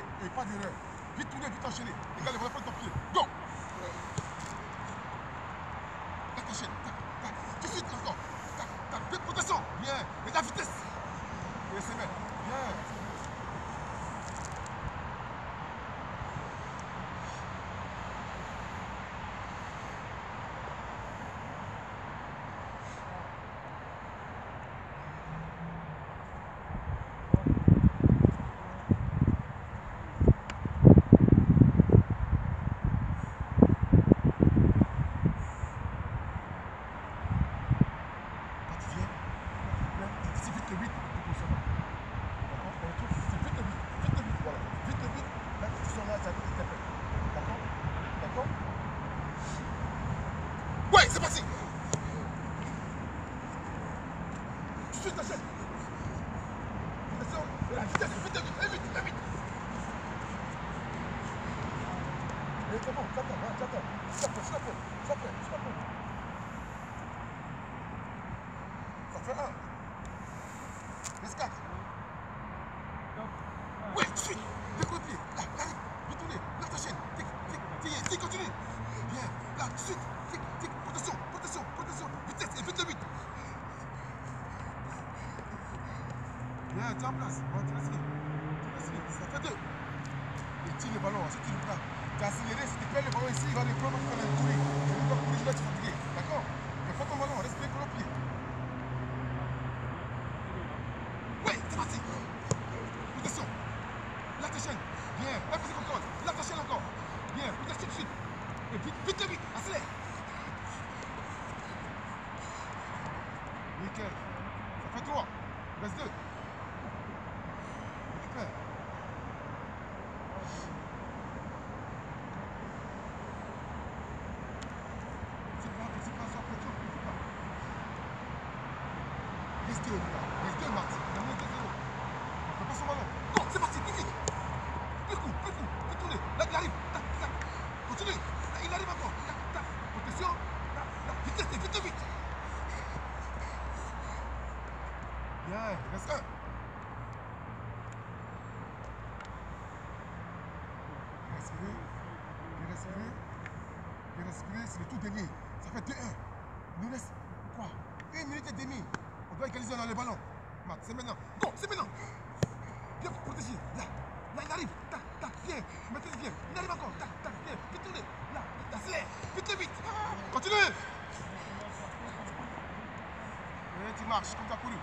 et, et pas d'erreur. Vite tourner, vite enchaîner. Les gars, les voilà, prends ton pied. Go Tac. Tac, tac. Tout de suite encore. Tac, tac. Fais protection. Bien. Et la vitesse. Et c'est bien. Bien. Quand tu viens, là, c'est vite le 8 pour qu'on s'en va. D'accord On retrouve, c'est vite le 8, vite le 8, voilà. Vite le 8, là, tu sors là, ça te t'appelle. D'accord D'accord Ouais, c'est parti Tout de suite, et la vitesse, vite le 8, le 8, le 8 Et c'est bon, j'attends, j'attends. Prêt, sois prêt, sois prêt. Ça fait un. Laisse quatre. Ouais, de suite. Le pied. Là, allez, vite tourner. Là, ta chaîne. Tic, tic, tic, continue. Bien. Là, de suite. Tic, tic, protection, protection, protection. Vitesse et vite le 8. En place. Bon, tu Tu Ça fait deux. Et tire le ballon, ensuite tu le. Tu accéléré, si tu perds le ballon ici, il va le prendre pour le courir. Il va courir, il. D'accord? Mais prends ton ballon, reste bien collé au pied. Ouais, c'est parti. Protection. Là, ta chaîne. Bien. Là, vas-y encore. Bien. Protection tout de suite. Et vite, vite, vite. Accélère. Nickel. Ça fait trois. Il reste deux. Il mis 2-0. On pas c'est parti, vite, vite. Plus plus. Là, il arrive. Il arrive encore. Protection. Vite, vite. Il reste un. Respirer. Bien respirer, c'est le tout dernier. Ça fait 2-1. Il nous reste quoi Une minute et demie. Doit égaliser dans les ballons. Matt, c'est maintenant. Go, c'est maintenant. Bien protégé. Là, là, il arrive. Tac, tac, bien. Maîtrise bien. Il arrive encore. Tac, tac, bien. Vite tourner. Là, vite, accélère. Vite, vite. Continue. Et tu marches comme tu as couru.